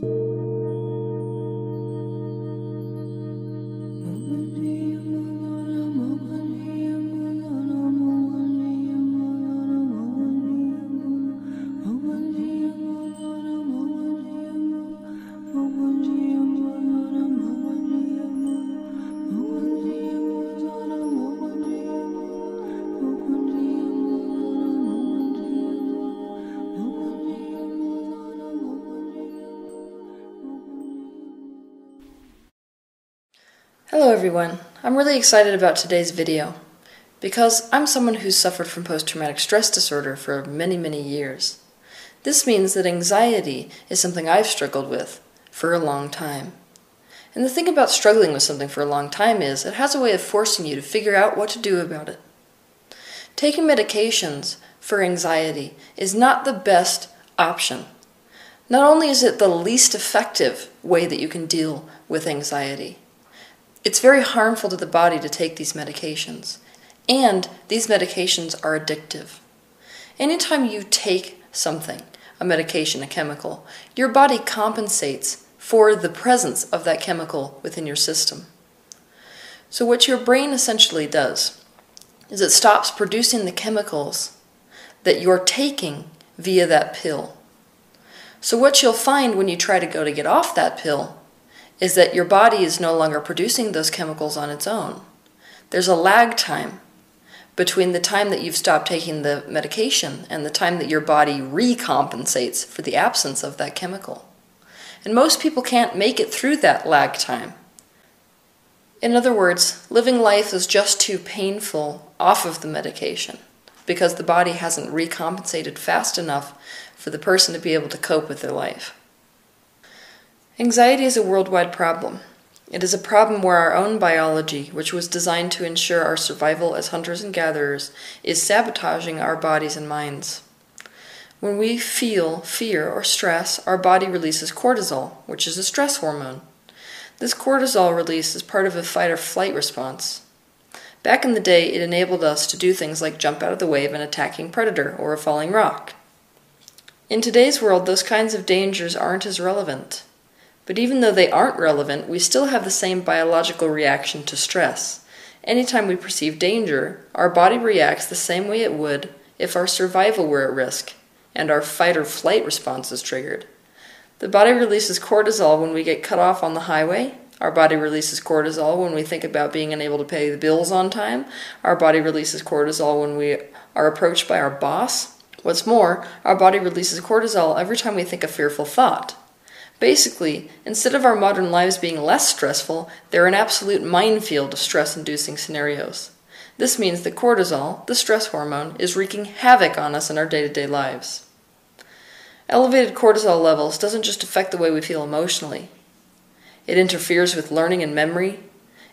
Hello everyone, I'm really excited about today's video because I'm someone who's suffered from post-traumatic stress disorder for many, many years. This means that anxiety is something I've struggled with for a long time. And the thing about struggling with something for a long time is it has a way of forcing you to figure out what to do about it. Taking medications for anxiety is not the best option. Not only is it the least effective way that you can deal with anxiety, it's very harmful to the body to take these medications, and these medications are addictive. Anytime you take something, a medication, a chemical, your body compensates for the presence of that chemical within your system. So, what your brain essentially does is it stops producing the chemicals that you're taking via that pill. So, what you'll find when you try to go to get off that pill is that your body is no longer producing those chemicals on its own. There's a lag time between the time that you've stopped taking the medication and the time that your body recompensates for the absence of that chemical. And most people can't make it through that lag time. In other words, living life is just too painful off of the medication because the body hasn't recompensated fast enough for the person to be able to cope with their life. Anxiety is a worldwide problem. It is a problem where our own biology, which was designed to ensure our survival as hunters and gatherers, is sabotaging our bodies and minds. When we feel fear or stress, our body releases cortisol, which is a stress hormone. This cortisol release is part of a fight or flight response. Back in the day, it enabled us to do things like jump out of the way of an attacking predator or a falling rock. In today's world, those kinds of dangers aren't as relevant. But even though they aren't relevant, we still have the same biological reaction to stress. Anytime we perceive danger, our body reacts the same way it would if our survival were at risk and our fight or flight response is triggered. The body releases cortisol when we get cut off on the highway. Our body releases cortisol when we think about being unable to pay the bills on time. Our body releases cortisol when we are approached by our boss. What's more, our body releases cortisol every time we think a fearful thought. Basically, instead of our modern lives being less stressful, they're an absolute minefield of stress inducing scenarios. This means that cortisol, the stress hormone, is wreaking havoc on us in our day to day lives. Elevated cortisol levels doesn't just affect the way we feel emotionally, it interferes with learning and memory,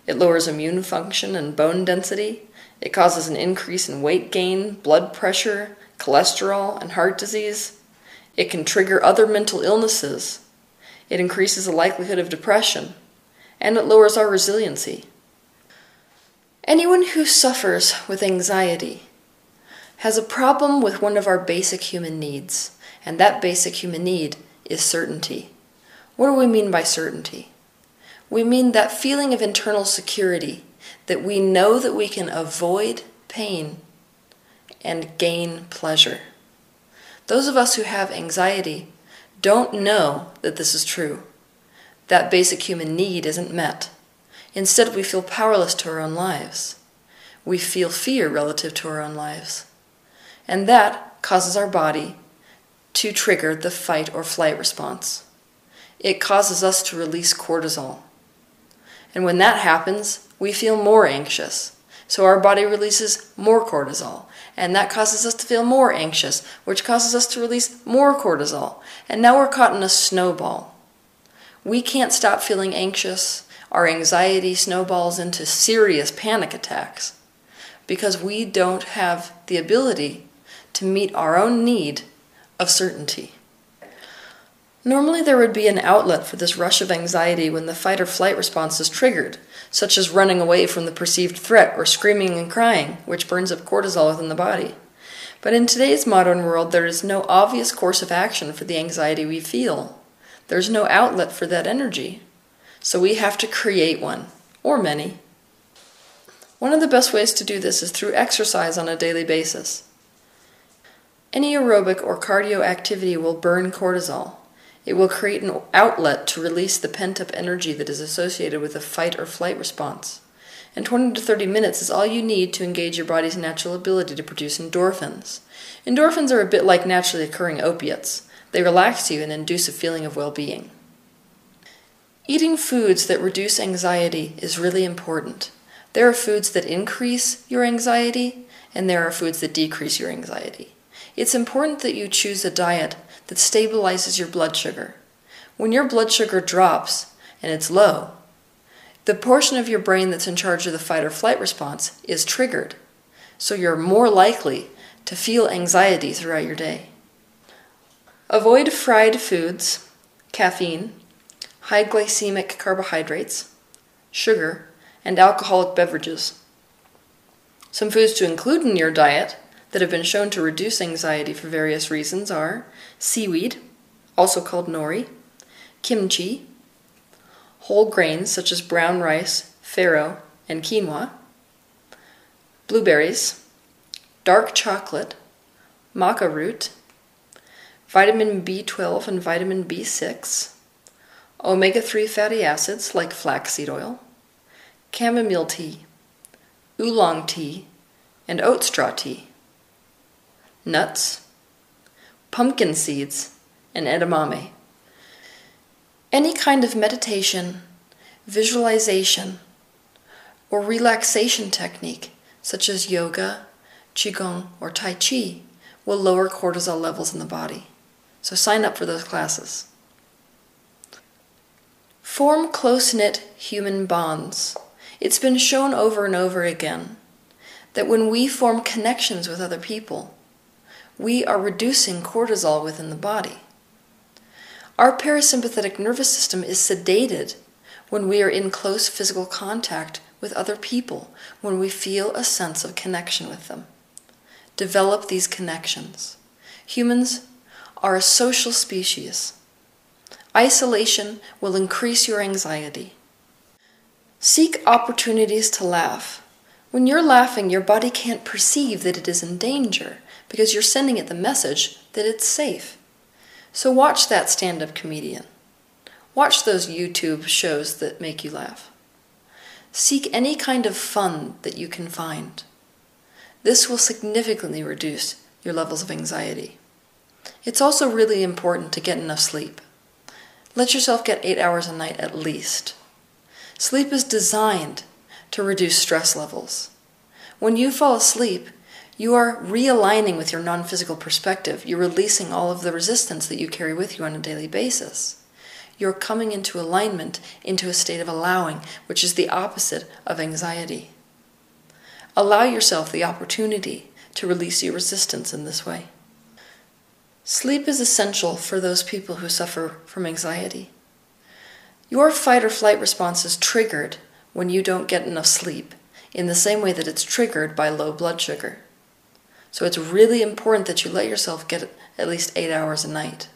it lowers immune function and bone density, it causes an increase in weight gain, blood pressure, cholesterol, and heart disease. It can trigger other mental illnesses it increases the likelihood of depression, and it lowers our resiliency. Anyone who suffers with anxiety has a problem with one of our basic human needs, and that basic human need is certainty. What do we mean by certainty? We mean that feeling of internal security that we know that we can avoid pain and gain pleasure. Those of us who have anxiety don't know that this is true. That basic human need isn't met. Instead, we feel powerless to our own lives. We feel fear relative to our own lives. And that causes our body to trigger the fight or flight response. It causes us to release cortisol. And when that happens, we feel more anxious. So our body releases more cortisol. And that causes us to feel more anxious, which causes us to release more cortisol. And now we're caught in a snowball. We can't stop feeling anxious. Our anxiety snowballs into serious panic attacks because we don't have the ability to meet our own need of certainty. Normally, there would be an outlet for this rush of anxiety when the fight or flight response is triggered, such as running away from the perceived threat or screaming and crying, which burns up cortisol within the body. But in today's modern world, there is no obvious course of action for the anxiety we feel. There's no outlet for that energy. So we have to create one, or many. One of the best ways to do this is through exercise on a daily basis. Any aerobic or cardio activity will burn cortisol. It will create an outlet to release the pent up energy that is associated with a fight or flight response. And 20 to 30 minutes is all you need to engage your body's natural ability to produce endorphins. Endorphins are a bit like naturally occurring opiates. They relax you and induce a feeling of well being. Eating foods that reduce anxiety is really important. There are foods that increase your anxiety, and there are foods that decrease your anxiety. It's important that you choose a diet that stabilizes your blood sugar. When your blood sugar drops and it's low, the portion of your brain that's in charge of the fight or flight response is triggered. So you're more likely to feel anxiety throughout your day. Avoid fried foods, caffeine, high glycemic carbohydrates, sugar, and alcoholic beverages. Some foods to include in your diet that have been shown to reduce anxiety for various reasons are seaweed, also called nori, kimchi, whole grains such as brown rice, farro, and quinoa, blueberries, dark chocolate, maca root, vitamin B12 and vitamin B6, omega 3 fatty acids like flaxseed oil, chamomile tea, oolong tea, and oat straw tea nuts, pumpkin seeds, and edamame. Any kind of meditation, visualization, or relaxation technique, such as yoga, qigong, or tai chi, will lower cortisol levels in the body. So sign up for those classes. Form close knit human bonds. It's been shown over and over again that when we form connections with other people, we are reducing cortisol within the body. Our parasympathetic nervous system is sedated when we are in close physical contact with other people, when we feel a sense of connection with them. Develop these connections. Humans are a social species. Isolation will increase your anxiety. Seek opportunities to laugh. When you're laughing, your body can't perceive that it is in danger because you're sending it the message that it's safe. So watch that stand up comedian. Watch those YouTube shows that make you laugh. Seek any kind of fun that you can find. This will significantly reduce your levels of anxiety. It's also really important to get enough sleep. Let yourself get eight hours a night at least. Sleep is designed to reduce stress levels. When you fall asleep, you are realigning with your non physical perspective. You're releasing all of the resistance that you carry with you on a daily basis. You're coming into alignment, into a state of allowing, which is the opposite of anxiety. Allow yourself the opportunity to release your resistance in this way. Sleep is essential for those people who suffer from anxiety. Your fight or flight response is triggered when you don't get enough sleep, in the same way that it's triggered by low blood sugar. So it's really important that you let yourself get at least eight hours a night.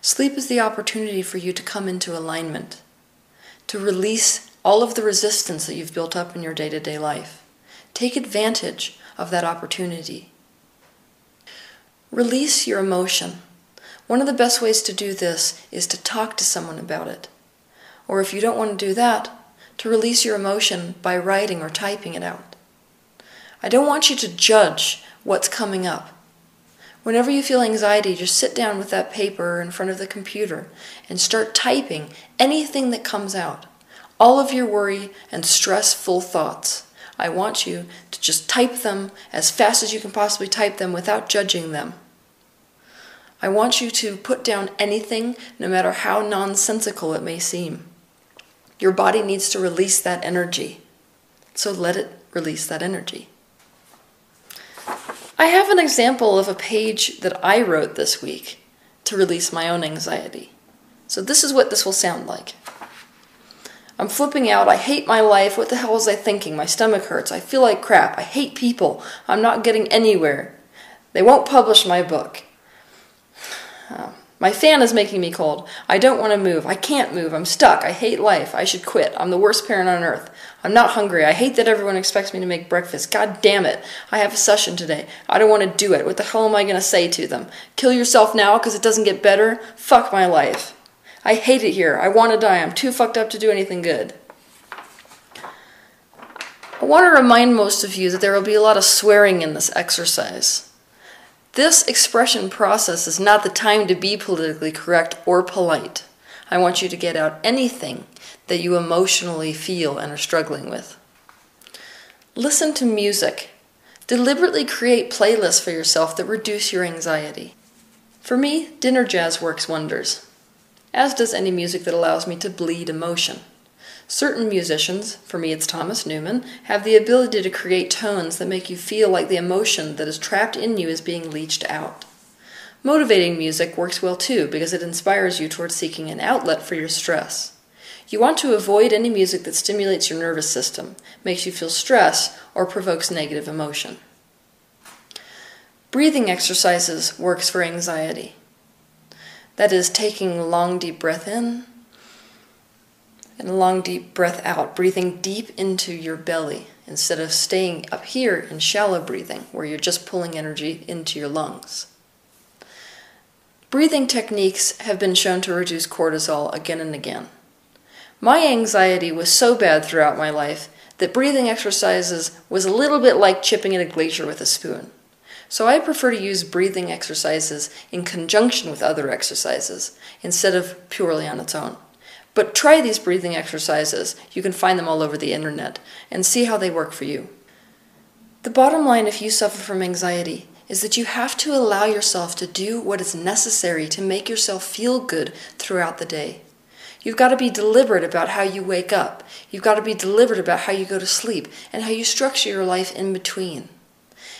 Sleep is the opportunity for you to come into alignment, to release all of the resistance that you've built up in your day to day life. Take advantage of that opportunity. Release your emotion. One of the best ways to do this is to talk to someone about it. Or if you don't want to do that, to release your emotion by writing or typing it out. I don't want you to judge what's coming up. Whenever you feel anxiety, just sit down with that paper in front of the computer and start typing anything that comes out. All of your worry and stressful thoughts. I want you to just type them as fast as you can possibly type them without judging them. I want you to put down anything, no matter how nonsensical it may seem. Your body needs to release that energy. So let it release that energy. I have an example of a page that I wrote this week to release my own anxiety. So this is what this will sound like. I'm flipping out. I hate my life. What the hell was I thinking? My stomach hurts. I feel like crap. I hate people. I'm not getting anywhere. They won't publish my book. Uh, My fan is making me cold. I don't want to move. I can't move. I'm stuck. I hate life. I should quit. I'm the worst parent on earth. I'm not hungry. I hate that everyone expects me to make breakfast. God damn it. I have a session today. I don't want to do it. What the hell am I going to say to them? Kill yourself now because it doesn't get better? Fuck my life. I hate it here. I want to die. I'm too fucked up to do anything good. I want to remind most of you that there will be a lot of swearing in this exercise. This expression process is not the time to be politically correct or polite. I want you to get out anything that you emotionally feel and are struggling with. Listen to music. Deliberately create playlists for yourself that reduce your anxiety. For me, dinner jazz works wonders, as does any music that allows me to bleed emotion. Certain musicians, for me it's Thomas Newman, have the ability to create tones that make you feel like the emotion that is trapped in you is being leached out. Motivating music works well too because it inspires you towards seeking an outlet for your stress. You want to avoid any music that stimulates your nervous system, makes you feel stress, or provokes negative emotion. Breathing exercises works for anxiety. That is taking a long deep breath in and a long deep breath out, breathing deep into your belly instead of staying up here in shallow breathing where you're just pulling energy into your lungs. Breathing techniques have been shown to reduce cortisol again and again. My anxiety was so bad throughout my life that breathing exercises was a little bit like chipping at a glacier with a spoon. So I prefer to use breathing exercises in conjunction with other exercises instead of purely on its own. But try these breathing exercises. You can find them all over the internet and see how they work for you. The bottom line, if you suffer from anxiety, is that you have to allow yourself to do what is necessary to make yourself feel good throughout the day. You've got to be deliberate about how you wake up. You've got to be deliberate about how you go to sleep and how you structure your life in between.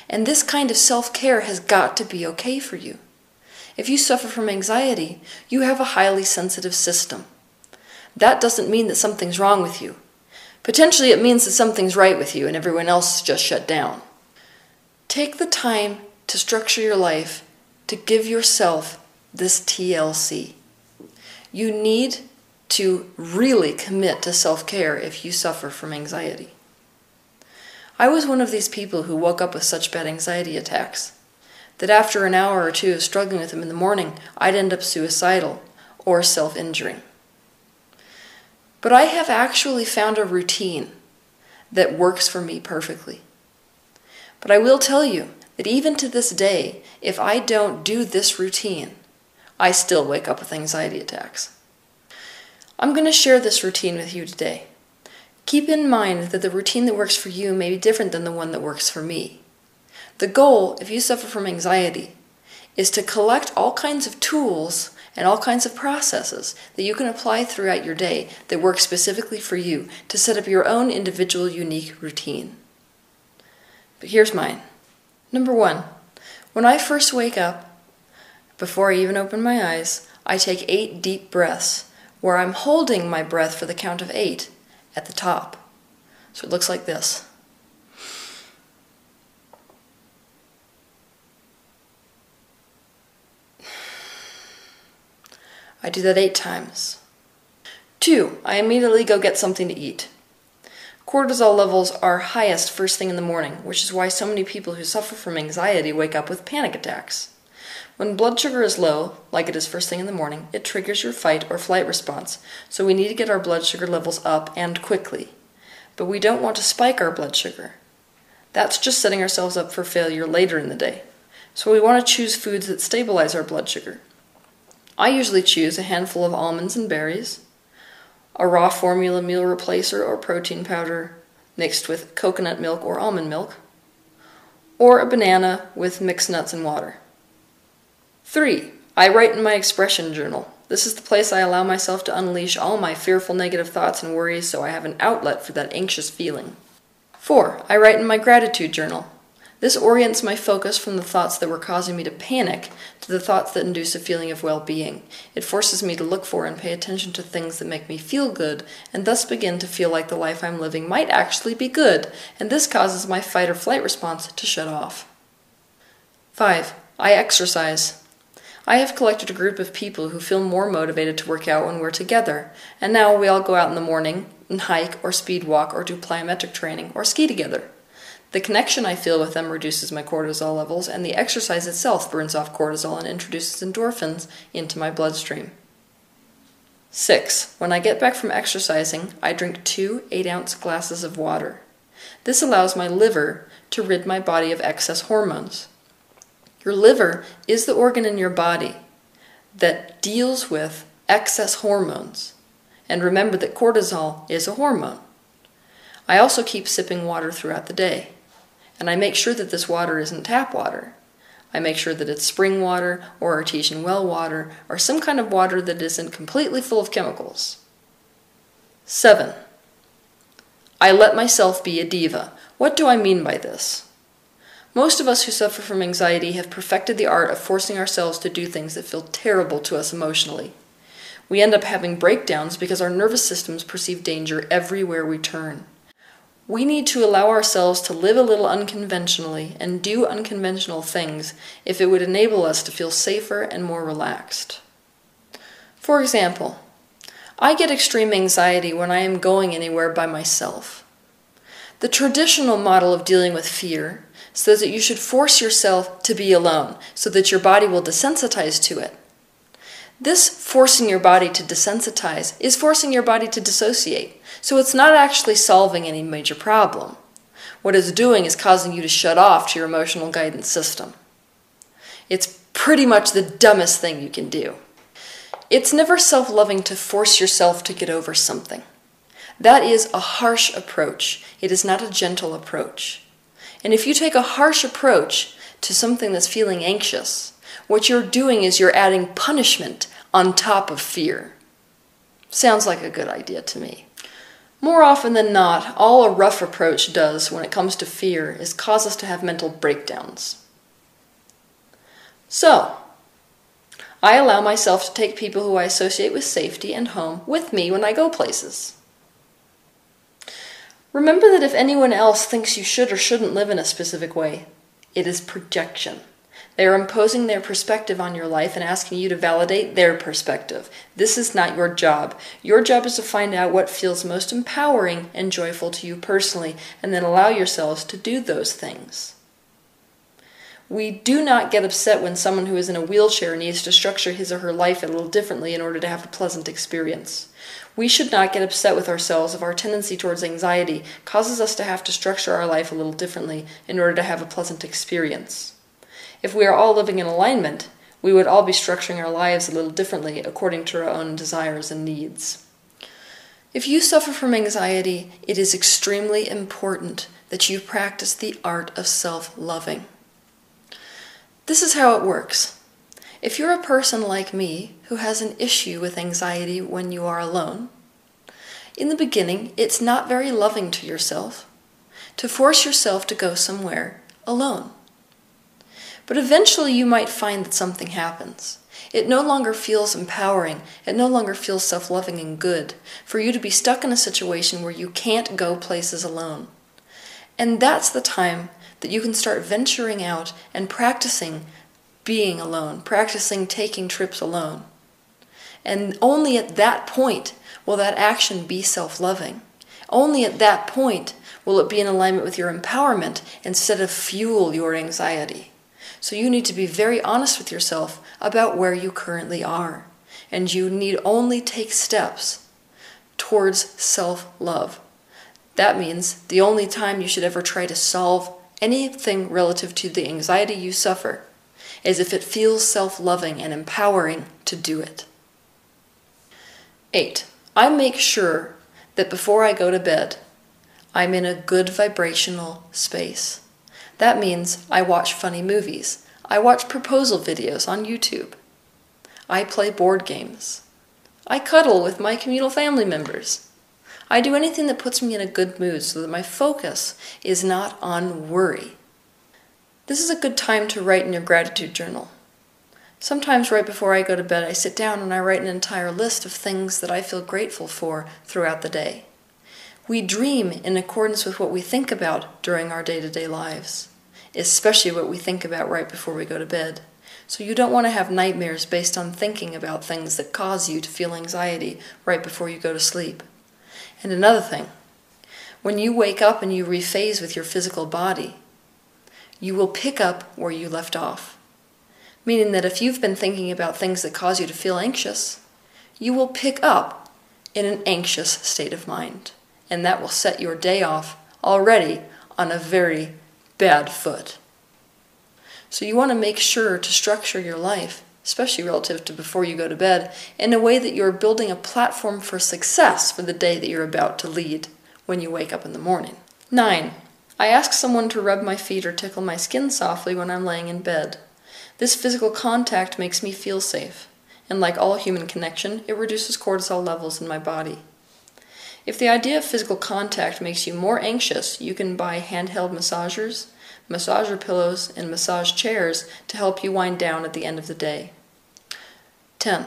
And this kind of self care has got to be okay for you. If you suffer from anxiety, you have a highly sensitive system that doesn't mean that something's wrong with you. Potentially, it means that something's right with you and everyone else just shut down. Take the time to structure your life to give yourself this TLC. You need to really commit to self care if you suffer from anxiety. I was one of these people who woke up with such bad anxiety attacks that after an hour or two of struggling with them in the morning, I'd end up suicidal or self injuring. But I have actually found a routine that works for me perfectly. But I will tell you that even to this day, if I don't do this routine, I still wake up with anxiety attacks. I'm going to share this routine with you today. Keep in mind that the routine that works for you may be different than the one that works for me. The goal, if you suffer from anxiety, is to collect all kinds of tools and all kinds of processes that you can apply throughout your day that work specifically for you to set up your own individual unique routine. But here's mine. Number one, when I first wake up, before I even open my eyes, I take eight deep breaths where I'm holding my breath for the count of eight at the top. So it looks like this. I do that eight times. Two, I immediately go get something to eat. Cortisol levels are highest first thing in the morning, which is why so many people who suffer from anxiety wake up with panic attacks. When blood sugar is low, like it is first thing in the morning, it triggers your fight or flight response, so we need to get our blood sugar levels up and quickly. But we don't want to spike our blood sugar. That's just setting ourselves up for failure later in the day. So we want to choose foods that stabilize our blood sugar. I usually choose a handful of almonds and berries, a raw formula meal replacer or protein powder mixed with coconut milk or almond milk, or a banana with mixed nuts and water. 3. I write in my expression journal. This is the place I allow myself to unleash all my fearful negative thoughts and worries so I have an outlet for that anxious feeling. 4. I write in my gratitude journal. This orients my focus from the thoughts that were causing me to panic to the thoughts that induce a feeling of well being. It forces me to look for and pay attention to things that make me feel good, and thus begin to feel like the life I'm living might actually be good, and this causes my fight or flight response to shut off. 5. I exercise. I have collected a group of people who feel more motivated to work out when we're together, and now we all go out in the morning and hike or speed walk or do plyometric training or ski together. The connection I feel with them reduces my cortisol levels, and the exercise itself burns off cortisol and introduces endorphins into my bloodstream. 6. When I get back from exercising, I drink two 8 ounce glasses of water. This allows my liver to rid my body of excess hormones. Your liver is the organ in your body that deals with excess hormones. And remember that cortisol is a hormone. I also keep sipping water throughout the day. And I make sure that this water isn't tap water. I make sure that it's spring water or artesian well water or some kind of water that isn't completely full of chemicals. 7. I let myself be a diva. What do I mean by this? Most of us who suffer from anxiety have perfected the art of forcing ourselves to do things that feel terrible to us emotionally. We end up having breakdowns because our nervous systems perceive danger everywhere we turn. We need to allow ourselves to live a little unconventionally and do unconventional things if it would enable us to feel safer and more relaxed. For example, I get extreme anxiety when I am going anywhere by myself. The traditional model of dealing with fear says that you should force yourself to be alone so that your body will desensitize to it. This forcing your body to desensitize is forcing your body to dissociate, so it's not actually solving any major problem. What it's doing is causing you to shut off to your emotional guidance system. It's pretty much the dumbest thing you can do. It's never self loving to force yourself to get over something. That is a harsh approach. It is not a gentle approach. And if you take a harsh approach to something that's feeling anxious, what you're doing is you're adding punishment on top of fear. Sounds like a good idea to me. More often than not, all a rough approach does when it comes to fear is cause us to have mental breakdowns. So, I allow myself to take people who I associate with safety and home with me when I go places. Remember that if anyone else thinks you should or shouldn't live in a specific way, it is projection. They are imposing their perspective on your life and asking you to validate their perspective. This is not your job. Your job is to find out what feels most empowering and joyful to you personally, and then allow yourselves to do those things. We do not get upset when someone who is in a wheelchair needs to structure his or her life a little differently in order to have a pleasant experience. We should not get upset with ourselves if our tendency towards anxiety causes us to have to structure our life a little differently in order to have a pleasant experience. If we are all living in alignment, we would all be structuring our lives a little differently according to our own desires and needs. If you suffer from anxiety, it is extremely important that you practice the art of self loving. This is how it works. If you're a person like me who has an issue with anxiety when you are alone, in the beginning it's not very loving to yourself to force yourself to go somewhere alone. But eventually you might find that something happens. It no longer feels empowering, it no longer feels self loving and good for you to be stuck in a situation where you can't go places alone. And that's the time that you can start venturing out and practicing being alone, practicing taking trips alone. And only at that point will that action be self loving. Only at that point will it be in alignment with your empowerment instead of fuel your anxiety. So you need to be very honest with yourself about where you currently are. And you need only take steps towards self love. That means the only time you should ever try to solve anything relative to the anxiety you suffer is if it feels self loving and empowering to do it. 8. I make sure that before I go to bed, I'm in a good vibrational space. That means I watch funny movies. I watch proposal videos on YouTube. I play board games. I cuddle with my communal family members. I do anything that puts me in a good mood so that my focus is not on worry. This is a good time to write in your gratitude journal. Sometimes, right before I go to bed, I sit down and I write an entire list of things that I feel grateful for throughout the day. We dream in accordance with what we think about during our day to day lives, especially what we think about right before we go to bed. So you don't want to have nightmares based on thinking about things that cause you to feel anxiety right before you go to sleep. And another thing, when you wake up and you rephase with your physical body, you will pick up where you left off. Meaning that if you've been thinking about things that cause you to feel anxious, you will pick up in an anxious state of mind. And that will set your day off already on a very bad foot. So you want to make sure to structure your life, especially relative to before you go to bed, in a way that you're building a platform for success for the day that you're about to lead when you wake up in the morning. 9. I ask someone to rub my feet or tickle my skin softly when I'm laying in bed. This physical contact makes me feel safe, and like all human connection, it reduces cortisol levels in my body. If the idea of physical contact makes you more anxious, you can buy handheld massagers, massager pillows, and massage chairs to help you wind down at the end of the day. 10.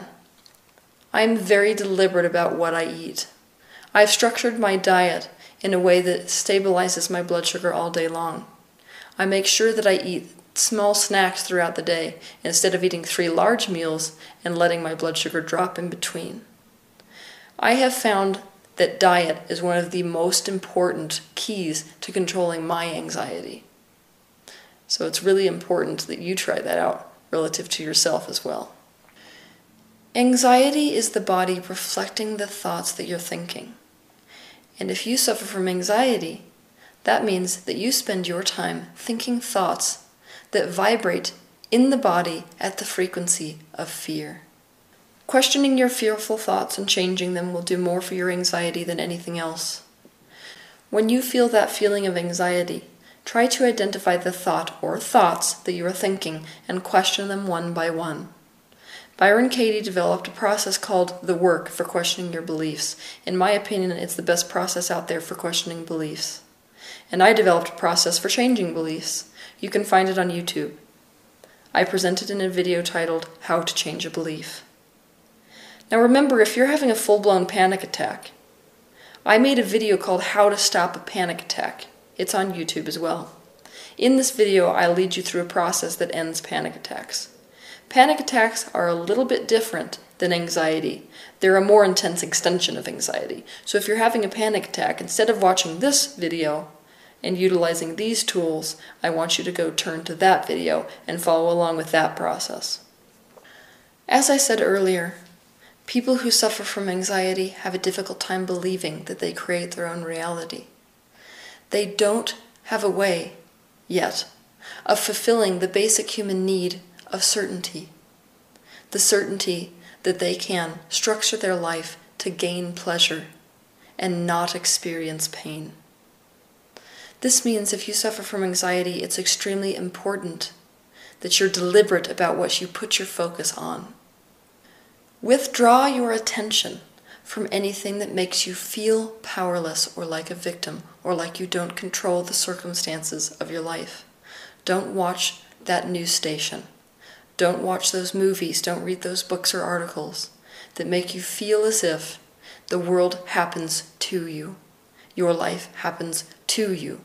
I am very deliberate about what I eat. I have structured my diet in a way that stabilizes my blood sugar all day long. I make sure that I eat small snacks throughout the day instead of eating three large meals and letting my blood sugar drop in between. I have found that diet is one of the most important keys to controlling my anxiety. So it's really important that you try that out relative to yourself as well. Anxiety is the body reflecting the thoughts that you're thinking. And if you suffer from anxiety, that means that you spend your time thinking thoughts that vibrate in the body at the frequency of fear. Questioning your fearful thoughts and changing them will do more for your anxiety than anything else. When you feel that feeling of anxiety, try to identify the thought or thoughts that you are thinking and question them one by one. Byron Katie developed a process called the work for questioning your beliefs. In my opinion, it's the best process out there for questioning beliefs. And I developed a process for changing beliefs. You can find it on YouTube. I presented in a video titled How to Change a Belief. Now remember, if you're having a full-blown panic attack, I made a video called How to Stop a Panic Attack. It's on YouTube as well. In this video, I'll lead you through a process that ends panic attacks. Panic attacks are a little bit different than anxiety. They're a more intense extension of anxiety. So if you're having a panic attack, instead of watching this video and utilizing these tools, I want you to go turn to that video and follow along with that process. As I said earlier, People who suffer from anxiety have a difficult time believing that they create their own reality. They don't have a way, yet, of fulfilling the basic human need of certainty. The certainty that they can structure their life to gain pleasure and not experience pain. This means if you suffer from anxiety, it's extremely important that you're deliberate about what you put your focus on. Withdraw your attention from anything that makes you feel powerless or like a victim or like you don't control the circumstances of your life. Don't watch that news station. Don't watch those movies. Don't read those books or articles that make you feel as if the world happens to you. Your life happens to you,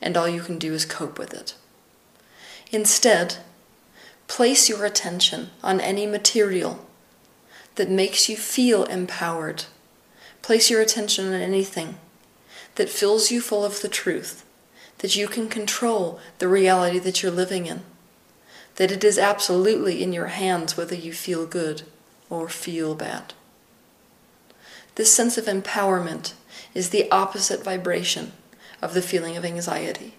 and all you can do is cope with it. Instead, place your attention on any material that makes you feel empowered. Place your attention on anything that fills you full of the truth, that you can control the reality that you're living in, that it is absolutely in your hands whether you feel good or feel bad. This sense of empowerment is the opposite vibration of the feeling of anxiety.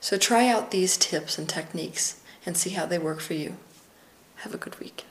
So try out these tips and techniques and see how they work for you. Have a good week.